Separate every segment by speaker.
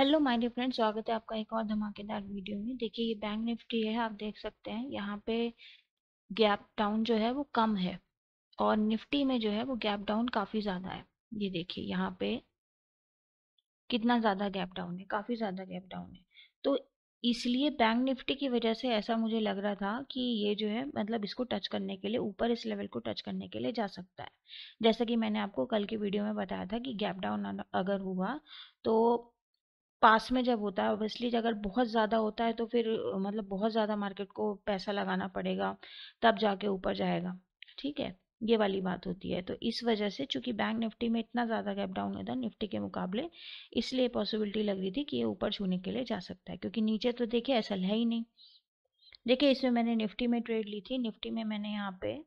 Speaker 1: Hello my dear friends स्वागत है आपका एक और धमाकेदार वीडियो में। देखिए, ये बैंक निफ्टी है, आप देख सकते हैं। यहाँ पे गैप डाउन जो है, वो कम है और निफ्टी में जो है, वो गैप डाउन काफ़ी ज़्यादा है। ये देखिए, यहाँ पे कितना ज़्यादा गैप डाउन है, काफ़ी ज़्यादा गैप डाउन है। तो इसलिए बैंक निफ्टी की वजह से ऐसा मुझे लग रहा था कि ये जो है मतलब इसको टच करने के लिए, ऊपर इस लेवल को टच करने के लिए जा सकता है। जैसा कि मैंने आपको कल की वीडियो में बताया था कि गैप डाउन अगर हुआ तो पास में जब होता है ऑब्वियसली अगर बहुत ज़्यादा होता है तो फिर मतलब बहुत ज़्यादा मार्केट को पैसा लगाना पड़ेगा, तब जाके ऊपर जाएगा। ठीक है? ये वाली बात होती है। तो इस वजह से चूँकि बैंक निफ्टी में इतना ज़्यादा गैप डाउन होता है निफ्टी के मुकाबले, इसलिए पॉसिबिलिटी लग रही थी कि ये ऊपर छूने के लिए जा सकता है, क्योंकि नीचे तो देखिए ऐसा है ही नहीं। देखिए, इसमें मैंने निफ्टी में ट्रेड ली थी, निफ्टी में मैंने यहाँ पे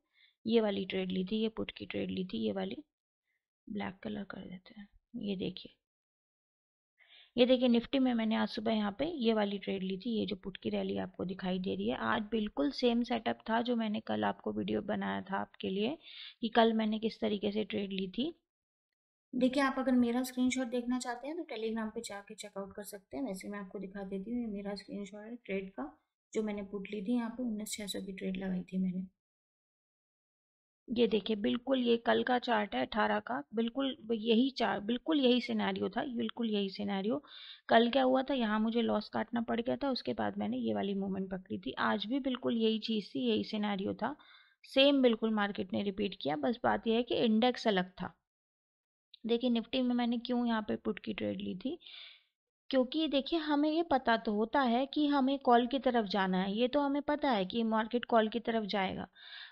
Speaker 1: ये वाली ट्रेड ली थी, ये पुट की ट्रेड ली थी, ये वाली। ब्लैक कलर कर देते हैं। ये देखिए। ये देखिए, निफ्टी में मैंने आज सुबह यहाँ पे ये वाली ट्रेड ली थी, ये जो पुट की रैली आपको दिखाई दे रही है। आज बिल्कुल सेम सेटअप था जो मैंने कल आपको वीडियो बनाया था आपके लिए कि कल मैंने किस तरीके से ट्रेड ली थी। देखिए, आप अगर मेरा स्क्रीनशॉट देखना चाहते हैं तो टेलीग्राम पे जाके चेकआउट कर सकते हैं। वैसे मैं आपको दिखा देती हूँ ये मेरा स्क्रीनशॉट है ट्रेड का, जो मैंने पुट ली थी यहाँ पे, उन्नीस छः सौ की ट्रेड लगाई थी मैंने। ये देखिए, बिल्कुल ये कल का चार्ट है, अठारह का, बिल्कुल यही चार्ट बिल्कुल यही सिनेरियो था बिल्कुल यही सिनेरियो। कल क्या हुआ था, यहाँ मुझे लॉस काटना पड़ गया था, उसके बाद मैंने ये वाली मूवमेंट पकड़ी थी। आज भी बिल्कुल यही चीज़ थी, यही सिनेरियो था। सेम बिल्कुल मार्केट ने रिपीट किया, बस बात यह है कि इंडेक्स अलग था। देखिए, निफ्टी में मैंने क्यों यहाँ पे पुट की ट्रेड ली थी? क्योंकि देखिए, हमें ये पता तो होता है कि हमें कॉल की तरफ़ जाना है। ये तो हमें पता है कि मार्केट कॉल की तरफ़ जाएगा।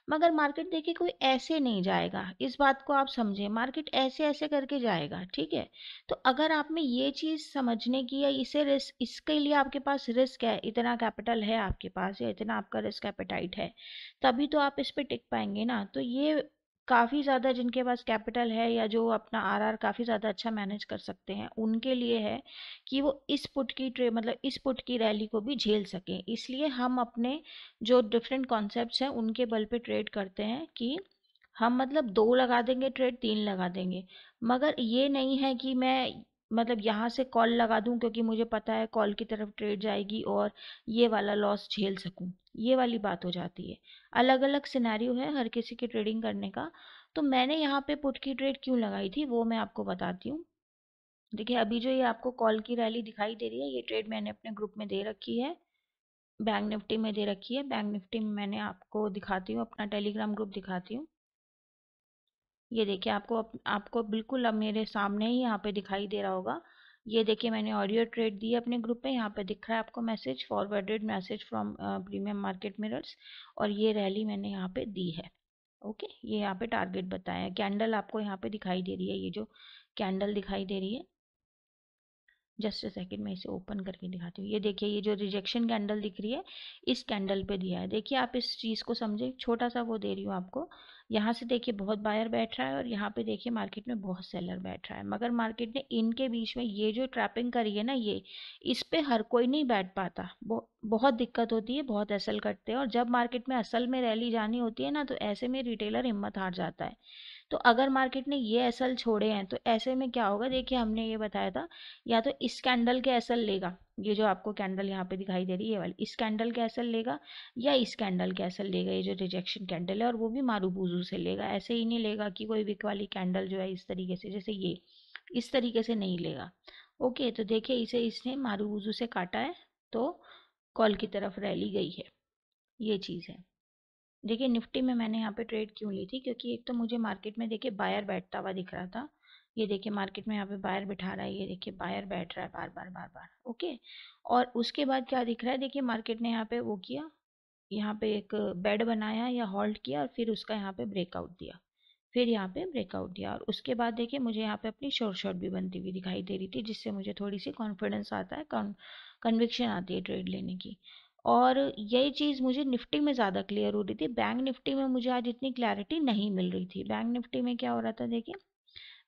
Speaker 1: मगर मार्केट देखिए, कोई ऐसे नहीं जाएगा। इस बात को आप समझें, मार्केट ऐसे ऐसे करके जाएगा, ठीक है? तो अगर आप में ये चीज़ समझने की या इसे रिस्क इसके लिए आपके पास रिस्क है, इतना कैपिटल है आपके पास या इतना आपका रिस्क एपेटाइट है, तभी तो आप इस पर टिक पाएँगे ना। तो ये काफ़ी ज़्यादा जिनके पास कैपिटल है या जो अपना आरआर काफ़ी ज़्यादा अच्छा मैनेज कर सकते हैं, उनके लिए है कि वो इस पुट की ट्रे मतलब इस पुट की रैली को भी झेल सकें। इसलिए हम अपने जो डिफरेंट कॉन्सेप्ट हैं, उनके बल पर ट्रेड करते हैं कि हम मतलब दो लगा देंगे ट्रेड, तीन लगा देंगे। मगर ये नहीं है कि मैं मतलब यहाँ से कॉल लगा दूँ क्योंकि मुझे पता है कॉल की तरफ़ ट्रेड जाएगी और ये वाला लॉस झेल सकूँ। ये वाली बात हो जाती है। अलग अलग सिनेरियो है हर किसी की ट्रेडिंग करने का। तो मैंने यहाँ पे पुट की ट्रेड क्यों लगाई थी वो मैं आपको बताती हूँ। देखिए, अभी जो ये आपको कॉल की रैली दिखाई दे रही है, ये ट्रेड मैंने अपने ग्रुप में दे रखी है। बैंक निफ्टी में दे रखी है। बैंक निफ्टी में मैंने आपको दिखाती हूँ, अपना टेलीग्राम ग्रुप दिखाती हूँ। ये देखिए आपको आपको बिल्कुल अब मेरे सामने ही यहाँ पे दिखाई दे रहा होगा। ये देखिए मैंने ऑडियो ट्रेड दी अपने ग्रुप में यहाँ पे दिख रहा है आपको message forwarded message from premium market mirrors और ये रैली मैंने यहाँ पे दी है। ओके? ये यहाँ पे टारगेट बताया कैंडल आपको यहाँ पे दिखाई दे रही है, ये जो कैंडल दिखाई दे रही है। जस्ट सेकेंड में इसे ओपन करके दिखाती हूँ। ये देखिए, ये जो रिजेक्शन कैंडल दिख रही है, इस कैंडल पे दिया है। देखिए, आप इस चीज़ को समझे, छोटा सा वो दे रही हूँ आपको। यहाँ से देखिए बहुत बायर बैठ रहा है और यहाँ पे देखिए मार्केट में बहुत सेलर बैठ रहा है। मगर मार्केट ने इनके बीच में ये जो ट्रैपिंग करी है ना ये, इस पर हर कोई नहीं बैठ पाता। बहुत दिक्कत होती है, बहुत असल करते हैं और जब मार्केट में असल में रैली जानी होती है ना तो ऐसे में रिटेलर हिम्मत हार जाता है। तो अगर मार्केट ने ये एसल छोड़े हैं तो ऐसे में क्या होगा? देखिए, हमने ये बताया था, या तो इस कैंडल के एसल लेगा, ये जो आपको कैंडल यहाँ पे दिखाई दे रही है, ये वाली, इस कैंडल के एसल लेगा, या इस कैंडल के एसल लेगा, ये जो रिजेक्शन कैंडल है, और वो भी मारूबूजू से लेगा, ऐसे ही नहीं लेगा कि कोई विक वाली कैंडल जो है इस तरीके से, जैसे ये, इस तरीके से नहीं लेगा। ओके तो देखिए, इसे इसने मारूबूजू से काटा है तो कॉल की तरफ़ रैली गई है, ये चीज़ है। देखिए, निफ्टी में मैंने यहाँ पे ट्रेड क्यों ली थी? क्योंकि एक तो मुझे मार्केट में देखिए बायर बैठता हुआ दिख रहा था। ये देखिए मार्केट में यहाँ पे बायर बिठा रहा है, ये देखिए बायर बैठ रहा है बार बार बार बार, ओके? और उसके बाद क्या दिख रहा है? देखिए मार्केट ने यहाँ पे वो किया, यहाँ पे एक बेड बनाया या हॉल्ट किया और फिर उसका यहाँ पे ब्रेकआउट दिया, फिर यहाँ पे ब्रेकआउट दिया और उसके बाद देखिए मुझे यहाँ पे अपनी शॉर्ट शॉर्ट भी बनती हुई दिखाई दे रही थी, जिससे मुझे थोड़ी सी कॉन्फिडेंस आता है कन्विक्शन आती है ट्रेड लेने की। और यही चीज़ मुझे निफ्टी में ज़्यादा क्लियर हो रही थी। बैंक निफ्टी में मुझे आज इतनी क्लैरिटी नहीं मिल रही थी। बैंक निफ्टी में क्या हो रहा था देखिए,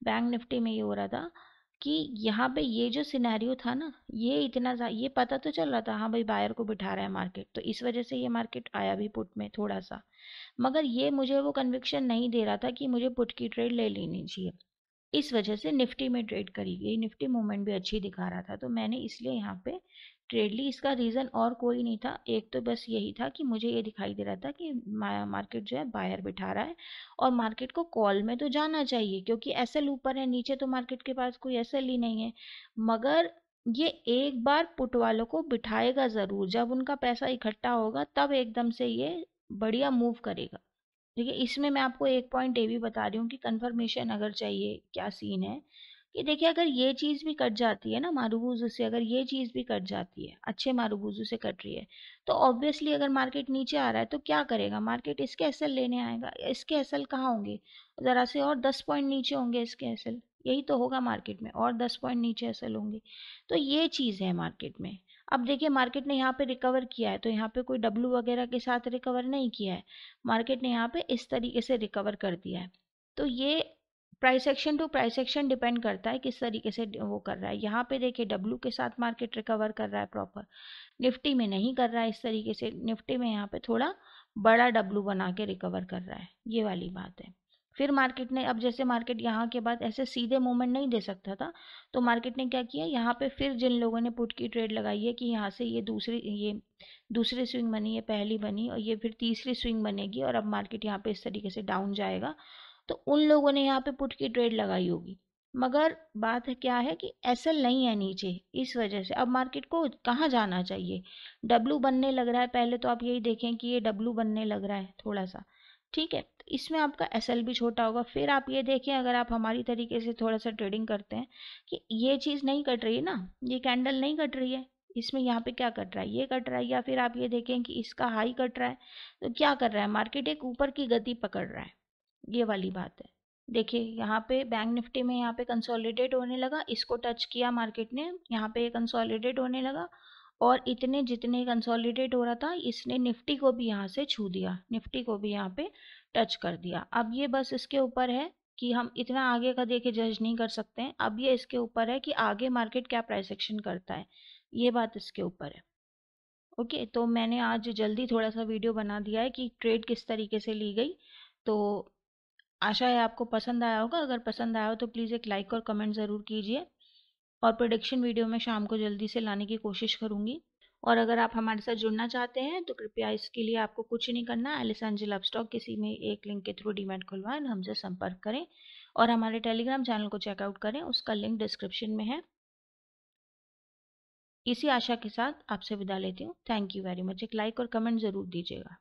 Speaker 1: बैंक निफ्टी में ये हो रहा था कि यहाँ पे ये जो सिनेरियो था ना, ये इतना ये पता तो चल रहा था हाँ भाई बायर को बिठा रहा है मार्केट तो इस वजह से ये मार्केट आया भी पुट में थोड़ा सा। मगर ये मुझे वो कन्विक्शन नहीं दे रहा था कि मुझे पुट की ट्रेड ले लेनी चाहिए। इस वजह से निफ्टी में ट्रेड करी गई। निफ्टी मूवमेंट भी अच्छी दिखा रहा था तो मैंने इसलिए यहाँ पे ट्रेड ली इसका रीज़न और कोई नहीं था। एक तो बस यही था कि मुझे ये दिखाई दे रहा था कि मार्केट जो है बायर बिठा रहा है और मार्केट को कॉल में तो जाना चाहिए क्योंकि एस एल ऊपर है, नीचे तो मार्केट के पास कोई एस एल ही नहीं है। मगर ये एक बार पुट वालों को बिठाएगा ज़रूर। जब उनका पैसा इकट्ठा होगा, तब एकदम से ये बढ़िया मूव करेगा। देखिए, इसमें मैं आपको एक पॉइंट ये भी बता रही हूँ कि कंफर्मेशन अगर चाहिए, क्या सीन है? कि देखिए अगर ये चीज़ भी कट जाती है ना मारूबूजू से, अगर ये चीज़ भी कट जाती है, अच्छे मारूबूजू से कट रही है तो ऑब्वियसली अगर मार्केट नीचे आ रहा है तो क्या करेगा? मार्केट इसके एसल लेने आएगा, इसके एसल कहाँ होंगे? ज़रा से और दस पॉइंट नीचे होंगे इसके एसल यही तो होगा मार्केट में, और दस पॉइंट नीचे एसल होंगे। तो ये चीज़ है मार्केट में। अब देखिए मार्केट ने यहाँ पे रिकवर किया है तो यहाँ पे कोई डब्लू वगैरह के साथ रिकवर नहीं किया है मार्केट ने यहाँ पे इस तरीके से रिकवर कर दिया है। तो ये price action to price action depend करता है किस तरीके से वो कर रहा है। यहाँ पे देखिए डब्लू के साथ मार्केट रिकवर कर रहा है प्रॉपर निफ्टी में नहीं कर रहा है इस तरीके से। निफ्टी में यहाँ पे थोड़ा बड़ा डब्लू बना के रिकवर कर रहा है। ये वाली बात है। फिर मार्केट ने अब जैसे मार्केट यहाँ के बाद ऐसे सीधे मूवमेंट नहीं दे सकता था तो मार्केट ने क्या किया? यहाँ पे फिर जिन लोगों ने पुट की ट्रेड लगाई है कि यहाँ से ये दूसरी ये दूसरी स्विंग बनी है, पहली बनी और ये फिर तीसरी स्विंग बनेगी और अब मार्केट यहाँ पे इस तरीके से डाउन जाएगा। तो उन लोगों ने यहाँ पे पुट की ट्रेड लगाई होगी। मगर बात है क्या है कि एल नहीं है नीचे, इस वजह से। अब मार्केट को कहाँ जाना चाहिए? डब्लू बनने लग रहा है, पहले तो आप यही देखें कि ये डब्लू बनने लग रहा है थोड़ा सा ठीक है इसमें आपका एसएल भी छोटा होगा। फिर आप ये देखें, अगर आप हमारी तरीके से थोड़ा सा ट्रेडिंग करते हैं कि ये चीज़ नहीं कट रही है ना, ये कैंडल नहीं कट रही है, इसमें यहाँ पे क्या कट रहा है? ये कट रहा है या फिर आप ये देखें कि इसका हाई कट रहा है तो क्या कर रहा है? मार्केट एक ऊपर की गति पकड़ रहा है। ये वाली बात है। देखिए, यहाँ पे बैंक निफ्टी में यहाँ पे कंसोलिडेट होने लगा, इसको टच किया मार्केट ने, यहाँ पे कंसोलिडेट होने लगा और इतने जितने कंसोलिडेट हो रहा था, इसने निफ्टी को भी यहाँ से छू दिया, निफ्टी को भी यहाँ पे टच कर दिया। अब ये बस इसके ऊपर है कि हम इतना आगे का देखे जज नहीं कर सकते हैं, अब ये इसके ऊपर है कि आगे मार्केट क्या प्राइस एक्शन करता है, ये बात इसके ऊपर है। ओके तो मैंने आज जल्दी थोड़ा सा वीडियो बना दिया है कि ट्रेड किस तरीके से ली गई तो आशा है आपको पसंद आया होगा। अगर पसंद आया हो तो प्लीज़ एक लाइक और कमेंट ज़रूर कीजिए। और प्रोडिक्शन वीडियो में शाम को जल्दी से लाने की कोशिश करूँगी। और अगर आप हमारे साथ जुड़ना चाहते हैं तो कृपया इसके लिए आपको कुछ नहीं करना। एलिस एंजल स्टॉक किसी में एक लिंक के थ्रू डीमेट खुलवाएँ हमसे संपर्क करें। और हमारे टेलीग्राम चैनल को चेकआउट करें, उसका लिंक डिस्क्रिप्शन में है। इसी आशा के साथ आपसे विदा लेती हूँ। थैंक यू वेरी मच एक लाइक और कमेंट ज़रूर दीजिएगा।